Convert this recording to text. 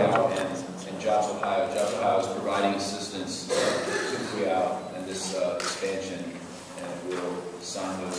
And, and Jobs Ohio. Jobs Ohio is providing assistance to Creow and this uh, expansion, and we'll sign those.